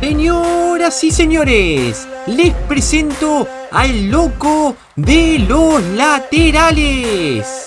Señoras y señores, les presento al loco de los laterales.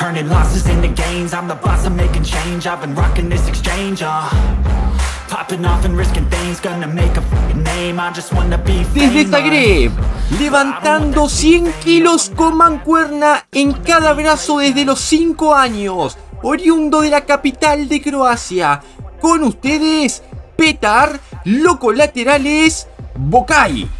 Turning losses into gains. I'm the boss, I'm making change. I've been rocking this exchange, uh. Popping off and risking things. Gonna make a name. I just wanna be Desde Zagreb, levantando 100 kilos con mancuerna en cada brazo desde los 5 años Oriundo de la capital de Croacia. Con ustedes, Petar, Loco Laterales, Bokai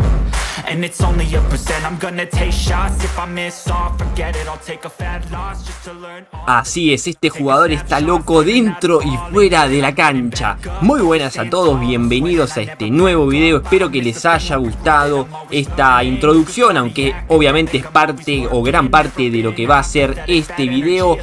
And it's only a percent. I'm gonna take shots. If I miss all, forget it. I'll take a fat loss just to learn Así es, este jugador está loco dentro y fuera de la cancha. Muy buenas a todos, bienvenidos a este nuevo video. Espero que les haya gustado esta introducción Aunque obviamente es parte o gran parte de lo que va a ser este video.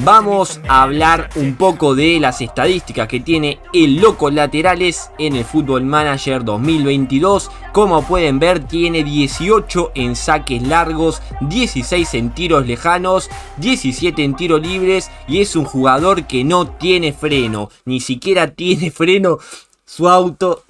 Vamos a hablar un poco de las estadísticas que tiene el Loco Laterales en el Football Manager 2022 Como pueden ver tiene 18 en saques largos, 16 en tiros lejanos, 17 en tiros libres y es un jugador que no tiene freno, ni siquiera tiene freno su auto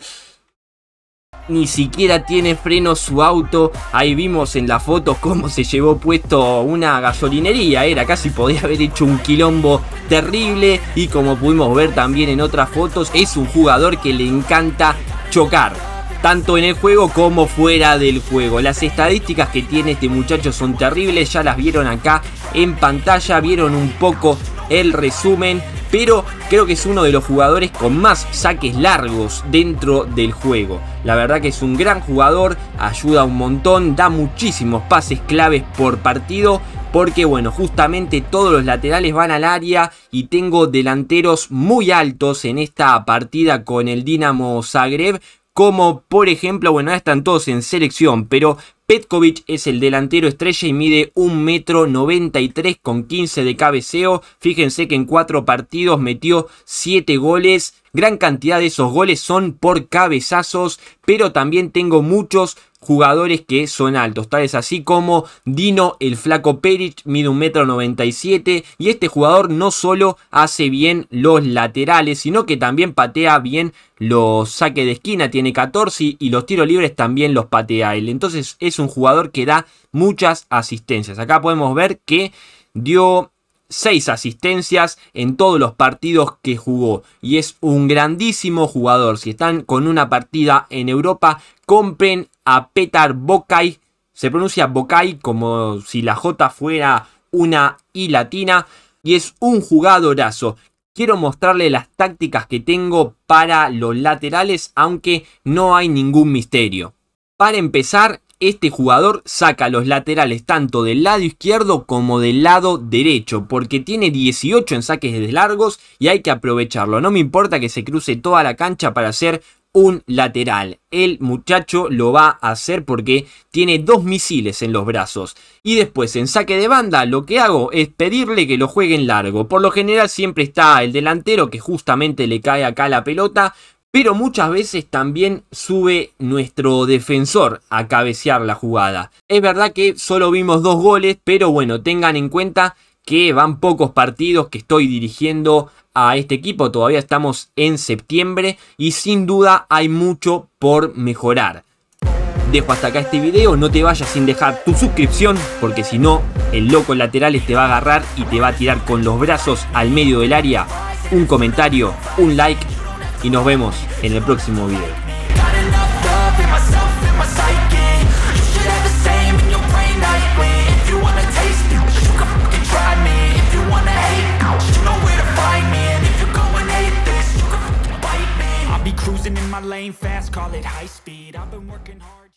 ni siquiera tiene freno su auto. Ahí vimos en la foto cómo se llevó puesto una gasolinería. Era casi podía haber hecho un quilombo terrible. Y como pudimos ver también en otras fotos, es un jugador que le encanta chocar tanto en el juego como fuera del juego. Las estadísticas que tiene este muchacho son terribles, ya las vieron acá en pantalla, vieron un poco el resumen, pero creo que es uno de los jugadores con más saques largos dentro del juego. La verdad que es un gran jugador, ayuda un montón, da muchísimos pases claves por partido porque bueno, justamente todos los laterales van al área y tengo delanteros muy altos en esta partida con el Dinamo Zagreb, como por ejemplo, bueno, están todos en selección, pero Petkovic es el delantero estrella y mide 1,93 m con 15 de cabeceo. Fíjense que en 4 partidos metió 7 goles. Gran cantidad de esos goles son por cabezazos, pero también tengo muchos jugadores que son altos, tales así como Dino el Flaco Peric, mide 1,97m y este jugador no solo hace bien los laterales, sino que también patea bien los saques de esquina, tiene 14 y los tiros libres también los patea él. Entonces es un jugador que da muchas asistencias. Acá podemos ver que dio 6 asistencias en todos los partidos que jugó y es un grandísimo jugador. Si están con una partida en Europa, compren a Petar Bokai. Se pronuncia Bokai como si la J fuera una I latina. Y es un jugadorazo. Quiero mostrarle las tácticas que tengo para los laterales, aunque no hay ningún misterio. Para empezar, este jugador saca los laterales tanto del lado izquierdo como del lado derecho, porque tiene 18 en saques de largos y hay que aprovecharlo. No me importa que se cruce toda la cancha para hacer un lateral. El muchacho lo va a hacer porque tiene dos misiles en los brazos. Y después en saque de banda lo que hago es pedirle que lo juegue en largo. Por lo general siempre está el delantero que justamente le cae acá la pelota. Pero muchas veces también sube nuestro defensor a cabecear la jugada. Es verdad que solo vimos dos goles, pero bueno, tengan en cuenta que van pocos partidos que estoy dirigiendo a este equipo. Todavía estamos en septiembre y sin duda hay mucho por mejorar. Dejo hasta acá este video, no te vayas sin dejar tu suscripción porque si no el loco laterales te va a agarrar y te va a tirar con los brazos al medio del área. Un comentario, un like y nos vemos en el próximo video. cruising in my lane fast, call it high speed. I've been working hard.